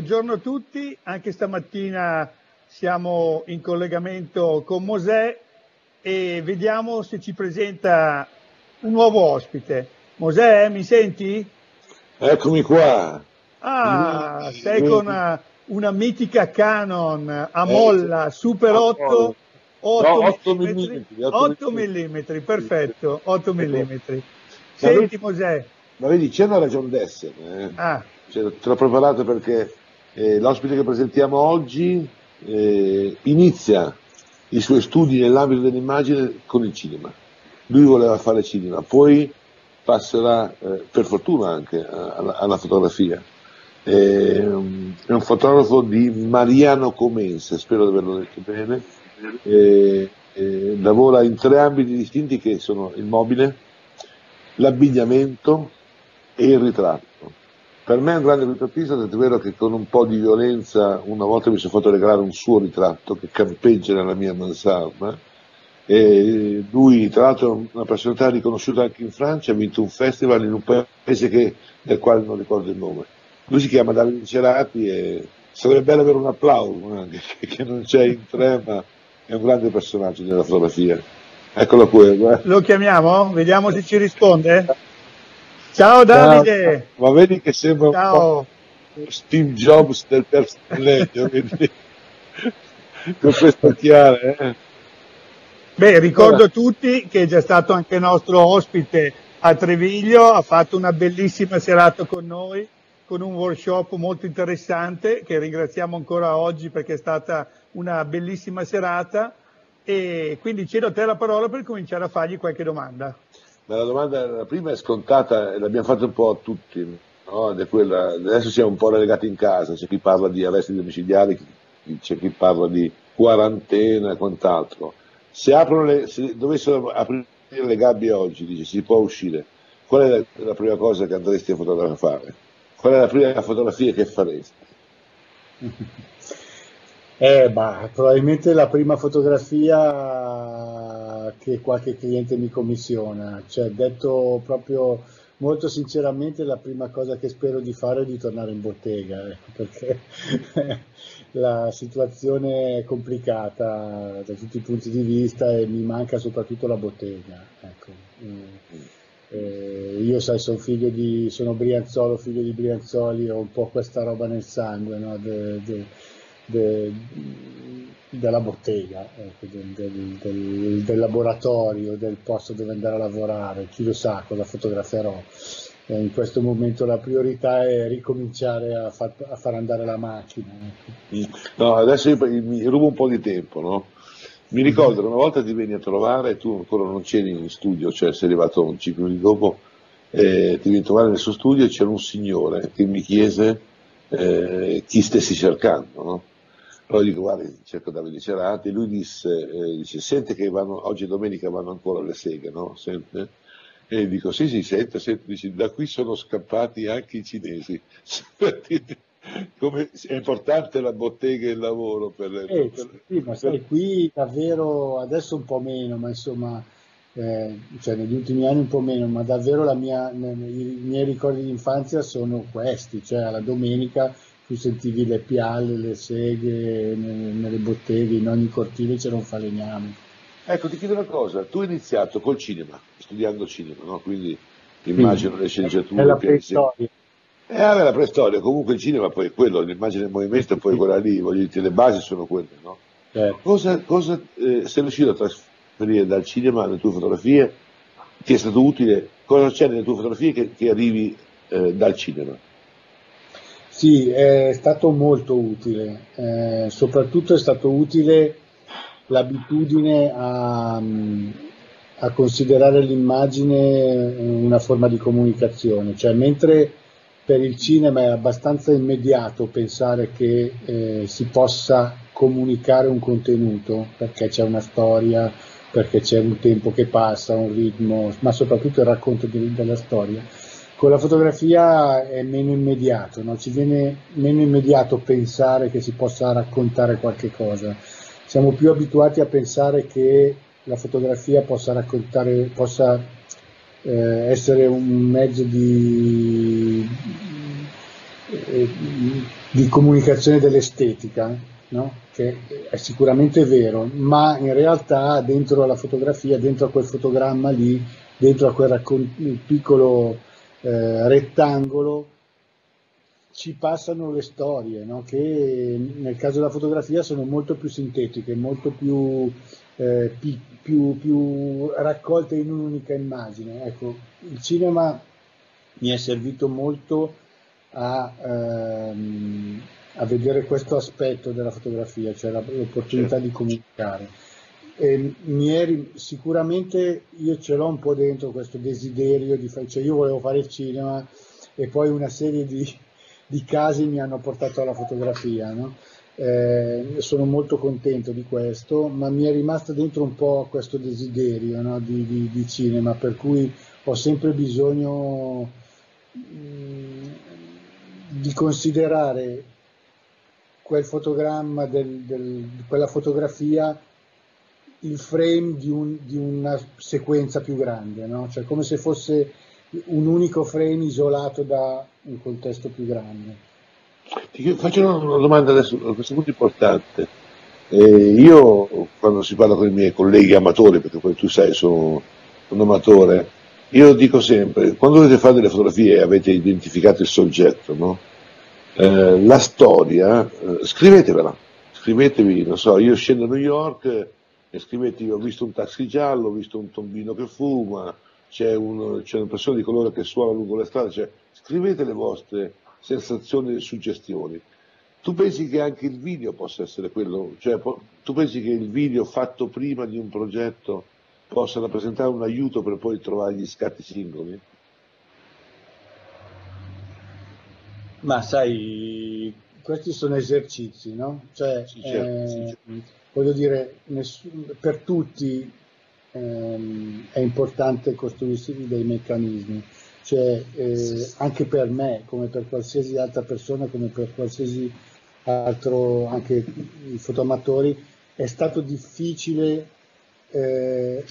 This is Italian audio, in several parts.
buongiorno a tutti, anche stamattina siamo in collegamento con Mosè e vediamo se ci presenta un nuovo ospite. Mosè, mi senti? Eccomi qua. Ah, sei con una, una mitica Canon a eh, molla Super 8 8, no, 8 mm, 8 mm, perfetto, 8 mm. Senti Mosè. Ma vedi, c'è una ragione d'essere. Eh. Ah. Cioè, te l'ho preparato perché eh, l'ospite che presentiamo oggi eh, inizia i suoi studi nell'ambito dell'immagine con il cinema. Lui voleva fare cinema, poi passerà, eh, per fortuna anche, alla, alla fotografia. è un fotografo di Mariano Comense, spero di averlo detto bene, eh, eh, lavora in tre ambiti distinti che sono il mobile, l'abbigliamento e il ritratto. Per me è un grande ritrattista, tanto è vero che con un po' di violenza una volta mi sono fatto regalare un suo ritratto che campeggia nella mia mansarda. E lui, tra l'altro, è una personalità riconosciuta anche in Francia, ha vinto un festival in un paese che, del quale non ricordo il nome. Lui si chiama Davide Cerati e sarebbe bello avere un applauso anche, che non c'è in tre, ma è un grande personaggio della fotografia. Eccolo qui. Guarda. Lo chiamiamo? Vediamo se ci risponde. Ciao Davide! Ciao. Ma vedi che sembra Ciao. un po' Steve Jobs del terzo millennio, con questa occhiale. Eh? Beh, ricordo a tutti che è già stato anche nostro ospite a Treviglio, ha fatto una bellissima serata con noi, con un workshop molto interessante che ringraziamo ancora oggi perché è stata una bellissima serata e quindi cedo a te la parola per cominciare a fargli qualche domanda. Ma la domanda, la prima è scontata l'abbiamo fatta un po' a tutti, no? quella, adesso siamo un po' relegati in casa, c'è chi parla di arresti domiciliari, c'è chi parla di quarantena e quant'altro. Se, le, se dovessero aprire le gabbie oggi, dice, si può uscire, qual è la, la prima cosa che andresti a fotografare? Qual è la prima fotografia che faresti? Eh, bah, probabilmente la prima fotografia che qualche cliente mi commissiona, cioè detto proprio molto sinceramente la prima cosa che spero di fare è di tornare in bottega, eh, perché la situazione è complicata da tutti i punti di vista e mi manca soprattutto la bottega. Ecco. Eh, io sai, sono figlio di, sono Brianzolo, figlio di Brianzoli, ho un po' questa roba nel sangue, no? de, de, de, della bottega, ecco, del, del, del, laboratorio, del posto dove andare a lavorare, chi lo sa cosa fotograferò. E in questo momento la priorità è ricominciare a far, a far andare la macchina. Ecco. No, adesso mi rubo un po' di tempo, no? Mi ricordo che una volta ti veni a trovare, tu ancora non c'eri in studio, cioè sei arrivato un 5 minuti dopo, eh, ti vieni a trovare nel suo studio e c'era un signore che mi chiese eh, chi stessi cercando, no? Allora dico, guarda, cerco Davide Cerati, lui disse, eh, dice, sente che vanno, oggi domenica vanno ancora le seghe, no? Sente? E dico, sì, sì, sento, sento, dice, da qui sono scappati anche i cinesi. Come è importante la bottega e il lavoro per le... Eh, per, sì, ma sai, qui davvero, adesso un po' meno, ma insomma, eh, cioè negli ultimi anni un po' meno, ma davvero mia, i miei ricordi di infanzia sono questi, cioè alla domenica tu sentivi le pialle, le seghe nelle, botteghe, in ogni cortile c'era un falegname. Ecco, ti chiedo una cosa, tu hai iniziato col cinema, studiando cinema, no? quindi immagino le sceneggiature. È la preistoria. Eh, vabbè, la preistoria, comunque il cinema poi è quello, l'immagine del movimento è poi quella lì, voglio dire, le basi sono quelle, no? Certo. Cosa, cosa eh, sei riuscito a trasferire dal cinema alle tue fotografie? Ti è stato utile? Cosa c'è nelle tue fotografie che, che arrivi eh, dal cinema? Sì, è stato molto utile, eh, soprattutto è stato utile l'abitudine a, a, considerare l'immagine una forma di comunicazione, cioè mentre per il cinema è abbastanza immediato pensare che eh, si possa comunicare un contenuto perché c'è una storia, perché c'è un tempo che passa, un ritmo, ma soprattutto il racconto di, della storia con la fotografia è meno immediato, no? ci viene meno immediato pensare che si possa raccontare qualche cosa. Siamo più abituati a pensare che la fotografia possa raccontare, possa eh, essere un mezzo di, eh, di comunicazione dell'estetica, no? che è sicuramente vero, ma in realtà dentro la fotografia, dentro a quel fotogramma lì, dentro a quel raccon- piccolo eh, rettangolo, ci passano le storie, no? che nel caso della fotografia sono molto più sintetiche, molto più, eh, pi- più, più raccolte in un'unica immagine. Ecco, il cinema mi è servito molto a, ehm, a vedere questo aspetto della fotografia, cioè l'opportunità certo. di comunicare. E mi eri, sicuramente io ce l'ho un po' dentro questo desiderio di fare, cioè io volevo fare il cinema e poi una serie di, di casi mi hanno portato alla fotografia, no? eh, sono molto contento di questo, ma mi è rimasto dentro un po' questo desiderio no? di, di, di, cinema, per cui ho sempre bisogno mh, di considerare quel fotogramma, del, del, quella fotografia, il frame di, un, di una sequenza più grande, no? cioè come se fosse un unico frame isolato da un contesto più grande. Ti faccio una domanda adesso, a questo punto importante. Eh, io quando si parla con i miei colleghi amatori, perché poi tu sai sono un amatore, io dico sempre, quando dovete fare delle fotografie e avete identificato il soggetto, no? eh, la storia, eh, scrivetevela, scrivetevi, non so, io scendo a New York e scrivetevi ho visto un taxi giallo, ho visto un tombino che fuma, c'è, un, c'è una persona di colore che suona lungo le strade, cioè, scrivete le vostre sensazioni e suggestioni. Tu pensi che anche il video possa essere quello? Cioè, po- tu pensi che il video fatto prima di un progetto possa rappresentare un aiuto per poi trovare gli scatti singoli? Ma sai, questi sono esercizi, no? Cioè, sì, certo, eh, sì, certo. voglio dire, nessun, per tutti ehm, è importante costruirsi dei meccanismi, cioè eh, anche per me, come per qualsiasi altra persona, come per qualsiasi altro, anche i fotoamatori, è stato difficile eh,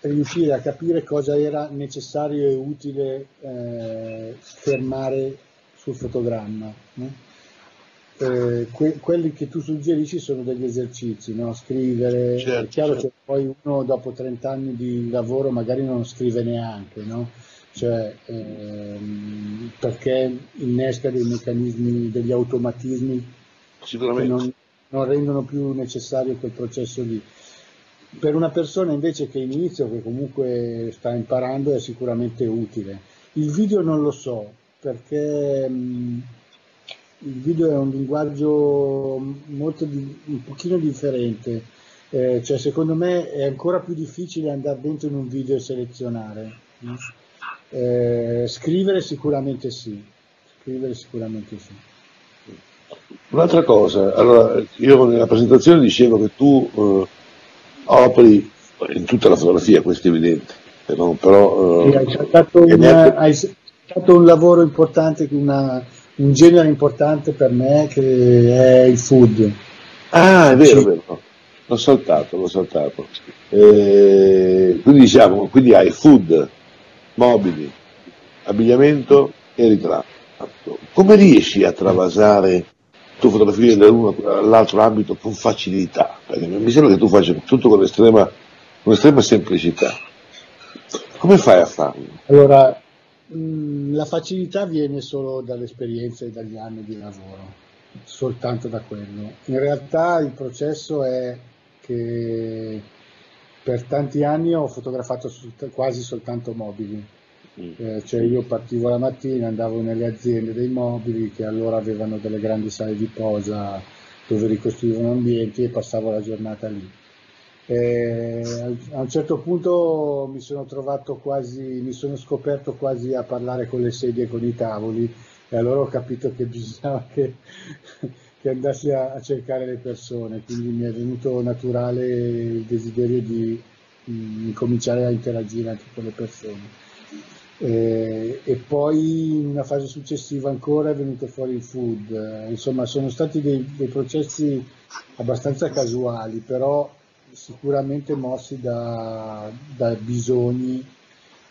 riuscire a capire cosa era necessario e utile eh, fermare sul fotogramma. No? Eh, que- quelli che tu suggerisci sono degli esercizi, no? scrivere, certo, è chiaro certo. che poi uno dopo 30 anni di lavoro magari non scrive neanche, no? cioè, ehm, perché innesca dei meccanismi, degli automatismi che non, non rendono più necessario quel processo lì. Per una persona invece che inizia o che comunque sta imparando è sicuramente utile. Il video non lo so, perché mh, il video è un linguaggio molto di, un pochino differente, eh, cioè secondo me è ancora più difficile andare dentro in un video e selezionare. Eh, scrivere sicuramente sì, scrivere sicuramente sì. Un'altra cosa, allora, io nella presentazione dicevo che tu eh, operi in tutta la fotografia, questo è evidente, però, però eh, hai, fatto una, hai, stato un lavoro importante, una, un genere importante per me che è il food. Ah, è vero, sì. vero. L'ho saltato, l'ho saltato. Eh, quindi diciamo, quindi hai food, mobili, abbigliamento e ritratto. Come riesci a travasare tu fotografie dall'uno all'altro ambito con facilità? Perché mi sembra che tu faccia tutto con estrema, con estrema semplicità. Come fai a farlo? Allora, Mm, la facilità viene solo dall'esperienza e dagli anni di lavoro, soltanto da quello. In realtà il processo è che per tanti anni ho fotografato quasi soltanto mobili. Mm. Eh, cioè io partivo la mattina, andavo nelle aziende dei mobili che allora avevano delle grandi sale di posa dove ricostruivano ambienti e passavo la giornata lì. E a un certo punto mi sono trovato quasi, mi sono scoperto quasi a parlare con le sedie e con i tavoli e allora ho capito che bisognava che, che andassi a, a, cercare le persone, quindi mi è venuto naturale il desiderio di mh, cominciare a interagire anche con le persone. E, e, poi in una fase successiva ancora è venuto fuori il food, insomma sono stati dei, dei processi abbastanza casuali, però sicuramente mossi da, da bisogni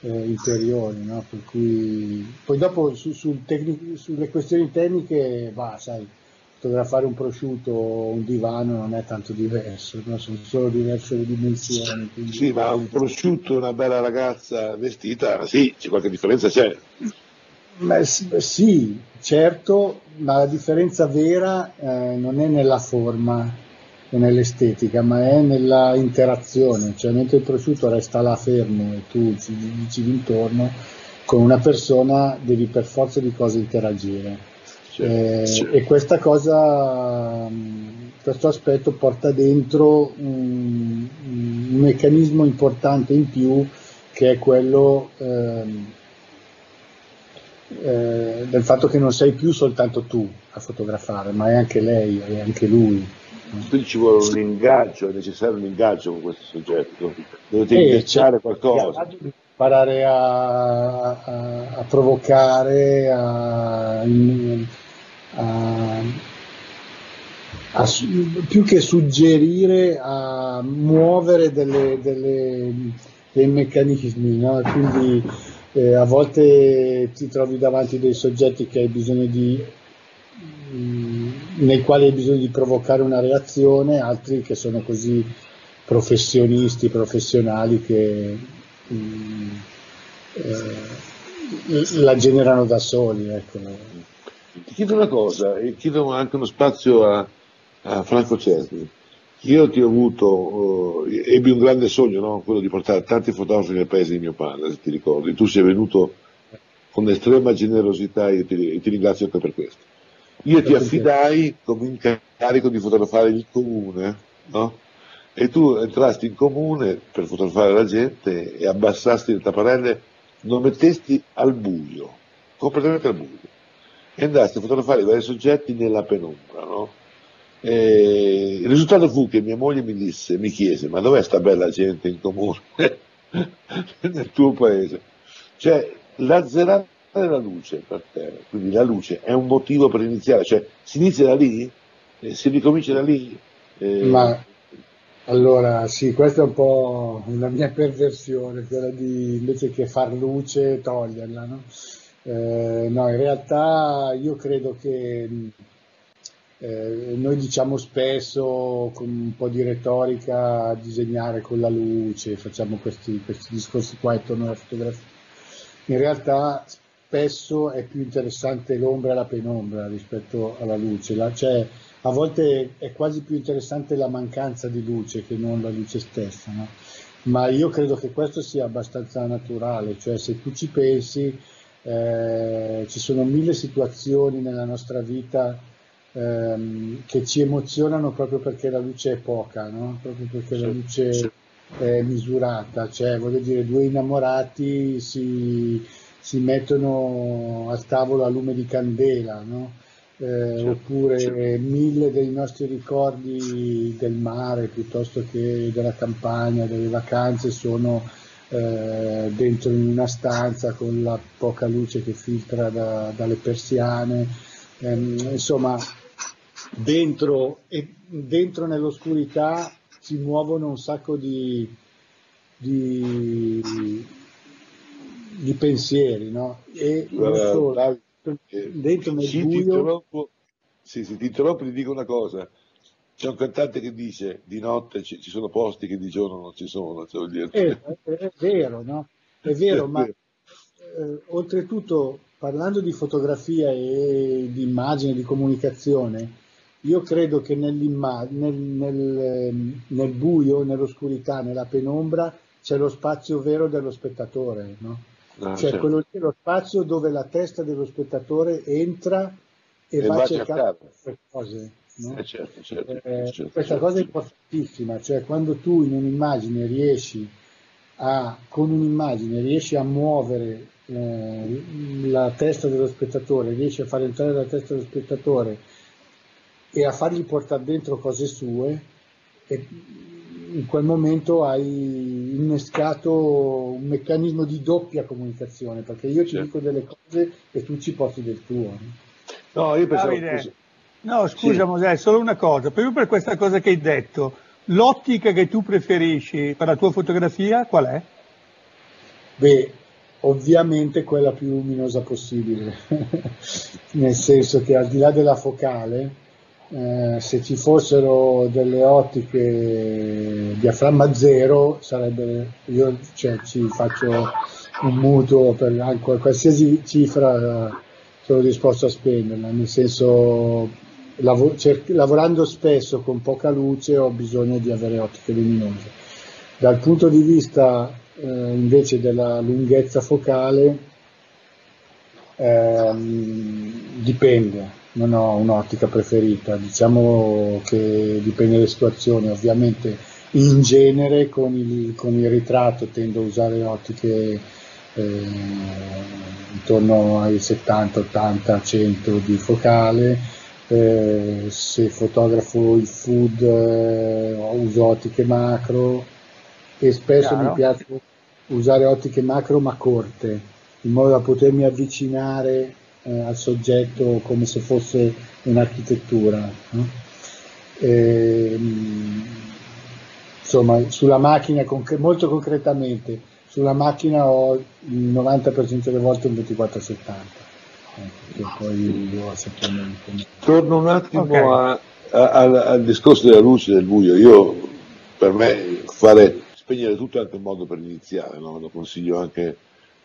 eh, interiori, no? per cui poi dopo su, sul tecnic- sulle questioni tecniche va, sai, fotografare un prosciutto o un divano non è tanto diverso, no? sono solo diverse le dimensioni. Quindi... Sì, ma un prosciutto e una bella ragazza vestita, sì, c'è qualche differenza c'è. Ma, sì, certo, ma la differenza vera eh, non è nella forma o nell'estetica, ma è nella interazione, cioè mentre il prosciutto resta là fermo e tu ci giri intorno, con una persona devi per forza di cose interagire. Eh, e questa cosa, questo aspetto porta dentro un, un meccanismo importante in più che è quello ehm, eh, del fatto che non sei più soltanto tu a fotografare, ma è anche lei, è anche lui. Quindi ci vuole un ingaggio, è necessario un ingaggio con questo soggetto, dovete eh, ingaggiare qualcosa. Imparare a, a, a provocare, a, a, a, più che suggerire, a muovere delle, delle, dei meccanismi. No? Quindi eh, a volte ti trovi davanti dei soggetti che hai bisogno di mm, nei quali hai bisogno di provocare una reazione, altri che sono così professionisti, professionali che mh, mm, eh, la generano da soli. Ecco. Ti chiedo una cosa, e chiedo anche uno spazio a, a Franco Cesni. Io ti ho avuto, eh, ebbi un grande sogno, no? quello di portare tanti fotografi nel paese di mio padre, se ti ricordi. Tu sei venuto con estrema generosità e ti, e ti ringrazio anche per questo. Io ti affidai come incarico di fotografare il comune, no? E tu entrasti in comune per fotografare la gente e abbassasti le tapparelle, non mettesti al buio, completamente al buio e andaste a fotografare i vari soggetti nella penombra. No? il risultato fu che mia moglie mi disse, mi chiese, ma dov'è sta bella gente in comune nel tuo paese? Cioè, l'azzerare la luce per te, quindi la luce è un motivo per iniziare, cioè si inizia da lì, eh, si ricomincia da lì. Eh... Ma allora sì, questa è un po' una mia perversione, quella di invece che far luce toglierla, no? Eh, no, in realtà io credo che eh, noi diciamo spesso con un po' di retorica disegnare con la luce, facciamo questi, questi discorsi qua intorno alla fotografia. In realtà spesso è più interessante l'ombra e la penombra rispetto alla luce, la, cioè a volte è quasi più interessante la mancanza di luce che non la luce stessa, no? ma io credo che questo sia abbastanza naturale, cioè se tu ci pensi eh, ci sono mille situazioni nella nostra vita ehm, che ci emozionano proprio perché la luce è poca, no? proprio perché sì, la luce sì. è misurata, cioè voglio dire due innamorati si, si mettono al tavolo a lume di candela, no? eh, sì, oppure mille dei nostri ricordi del mare piuttosto che della campagna, delle vacanze sono eh, dentro in una stanza con la poca luce che filtra da, dalle persiane, ehm, insomma dentro, e, dentro nell'oscurità si muovono un sacco di, di, di pensieri, no? E non solo, dentro nel buio... Sì, se ti interrompo ti dico una cosa, c'è un cantante che dice di notte ci, ci sono posti che di giorno non ci sono. Cioè, è, è, è, vero, no? È vero, ma eh, oltretutto parlando di fotografia e di immagine, di comunicazione, io credo che nel, nel, nel, buio, nell'oscurità, nella penombra c'è lo spazio vero dello spettatore, no? Ah, cioè certo. quello lì è lo spazio dove la testa dello spettatore entra e, e va a cercare queste cose. No? Eh certo, certo, eh, certo, questa certo. cosa è importantissima, cioè quando tu in un'immagine riesci a, con un'immagine riesci a muovere eh, la testa dello spettatore, riesci a far entrare la testa dello spettatore e a fargli portare dentro cose sue, e in quel momento hai innescato un meccanismo di doppia comunicazione, perché io ti certo. dico delle cose e tu ci porti del tuo. No, io pensavo... Davide, No, scusa sì. Mosè, solo una cosa, proprio per questa cosa che hai detto, l'ottica che tu preferisci per la tua fotografia qual è? Beh, ovviamente quella più luminosa possibile, nel senso che al di là della focale, eh, se ci fossero delle ottiche diaframma zero, sarebbe, io cioè, ci faccio un mutuo per qualsiasi cifra sono disposto a spenderla, nel senso lav- cer- lavorando spesso con poca luce ho bisogno di avere ottiche luminose. Dal punto di vista eh, invece della lunghezza focale ehm, dipende, non ho un'ottica preferita, diciamo che dipende dalle situazioni, ovviamente. In genere con il, con il ritratto tendo a usare ottiche eh, intorno ai 70, 80, 100 di focale, eh, se fotografo il food eh, uso ottiche macro e spesso Chiaro. mi piace usare ottiche macro ma corte, in modo da potermi avvicinare eh, al soggetto come se fosse un'architettura. No? E, ehm, insomma, sulla macchina, molto concretamente, sulla macchina ho il 90% delle volte un 2470. Torno un attimo okay. a, a, al, al discorso della luce e del buio. Io, per me, fare spegnere tutto è anche un modo per iniziare, no? lo consiglio anche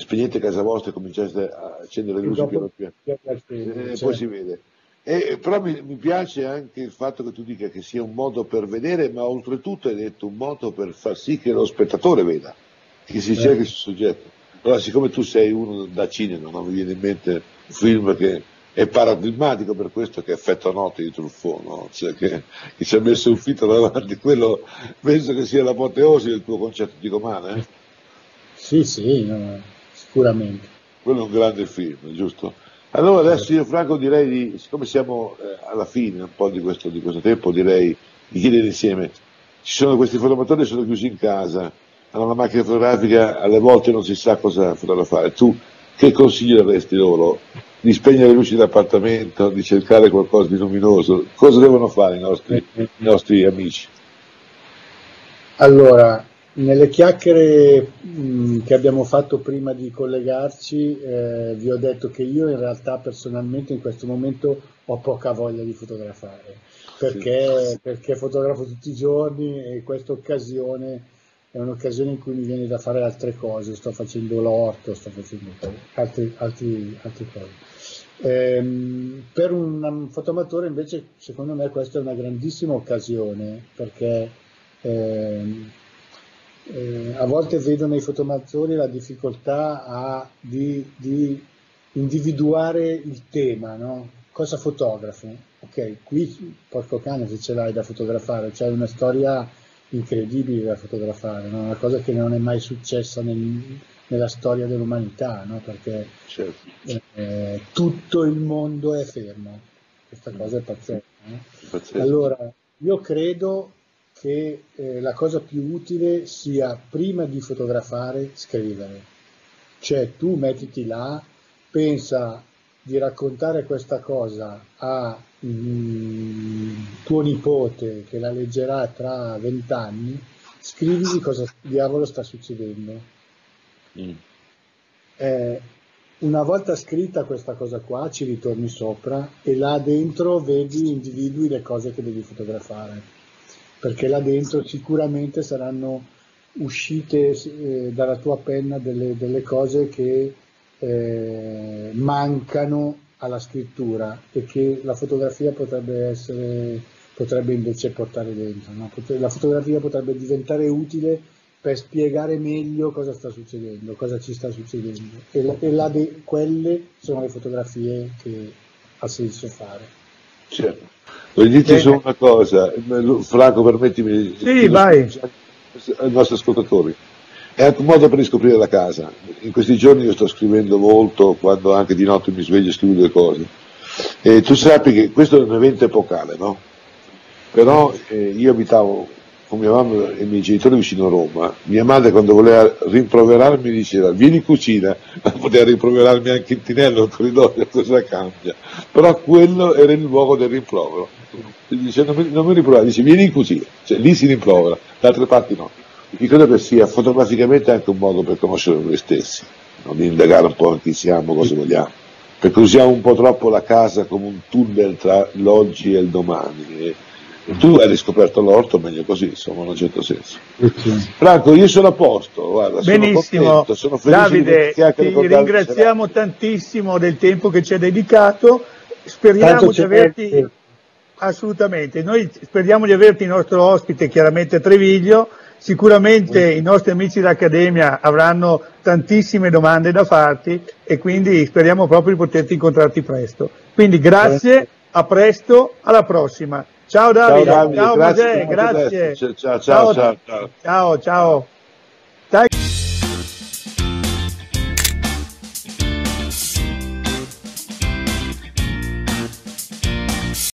spegnete casa vostra e cominciate a accendere le luci piano piano e eh, poi si vede e, però mi, mi, piace anche il fatto che tu dica che sia un modo per vedere ma oltretutto hai detto un modo per far sì che lo spettatore veda che si cerchi sul soggetto allora siccome tu sei uno da cinema non mi viene in mente un film che è paradigmatico per questo che è effetto notte di Truffaut, no? cioè che, che, ci ha messo un fito davanti, quello penso che sia l'apoteosi del tuo concetto di romana. Eh? Sì, sì, no, sicuramente. Quello è un grande film, giusto? Allora adesso io Franco direi, di, siccome siamo eh, alla fine un po' di questo, di questo tempo, direi di chiedere insieme, ci sono questi fotografatori che sono chiusi in casa, hanno una macchina fotografica, alle volte non si sa cosa fotografare, tu che consigli daresti loro? di spegnere le luci dell'appartamento, di cercare qualcosa di luminoso. Cosa devono fare i nostri, i nostri amici? Allora, nelle chiacchiere mh, che abbiamo fatto prima di collegarci, eh, vi ho detto che io in realtà personalmente in questo momento ho poca voglia di fotografare, perché, sì. perché fotografo tutti i giorni e questa occasione è un'occasione in cui mi viene da fare altre cose, sto facendo l'orto, sto facendo altre, altre, altre cose. Ehm, per un fotoamatore invece secondo me questa è una grandissima occasione perché ehm, eh, a volte vedo nei fotoamatori la difficoltà a, di, di, individuare il tema, no? cosa fotografo? Ok, qui porco cane se ce l'hai da fotografare, c'è una storia incredibile da fotografare, no? una cosa che non è mai successa nel, nella storia dell'umanità, no? perché certo. eh, tutto il mondo è fermo, questa mm. cosa è pazzesca. No? pazzesco. Allora, io credo che eh, la cosa più utile sia prima di fotografare scrivere, cioè tu mettiti là, pensa di raccontare questa cosa a mm, tuo nipote che la leggerà tra vent'anni, scrivigli cosa diavolo sta succedendo. Mm. Eh, una volta scritta questa cosa qua ci ritorni sopra e là dentro vedi, individui le cose che devi fotografare, perché là dentro sicuramente saranno uscite eh, dalla tua penna delle, delle cose che eh, mancano alla scrittura e che la fotografia potrebbe essere potrebbe invece portare dentro. No? La fotografia potrebbe diventare utile per spiegare meglio cosa sta succedendo, cosa ci sta succedendo. E, e la de, quelle sono le fotografie che ha senso fare. Certo. Voglio dirti solo una cosa, Franco, permettimi sì, vai. ai nostri ascoltatori. È anche un modo per riscoprire la casa. In questi giorni io sto scrivendo molto, quando anche di notte mi sveglio e scrivo due cose. E tu sappi che questo è un evento epocale, no? Però eh, io abitavo con mia mamma e i miei genitori vicino a Roma, mia madre quando voleva rimproverarmi diceva vieni in cucina, ma poteva rimproverarmi anche in tinello, in corridoio, cosa cambia? Però quello era il luogo del rimprovero. Dice non mi, non mi rimproverare, dice vieni in cucina, cioè lì si rimprovera, da altre parti no. Io credo che sia fotograficamente anche un modo per conoscere noi stessi. di indagare un po' chi siamo, cosa vogliamo. Perché usiamo un po' troppo la casa come un tunnel tra l'oggi e il domani. E, tu hai riscoperto l'orto, meglio così, insomma, in un certo senso. Franco, io sono a posto, guarda, Benissimo. Sono contento, sono Davide, ti ringraziamo tantissimo del tempo che ci hai dedicato, speriamo di averti... Assolutamente, noi speriamo di averti il nostro ospite, chiaramente Treviglio, sicuramente i nostri amici dell'Accademia avranno tantissime domande da farti e quindi speriamo proprio di poterti incontrarti presto. Quindi grazie, a presto, alla prossima. Ciao Davide, ciao, Davide, ciao grazie, Mosè, grazie. Ciao, ciao, ciao. Ciao, ciao. ciao.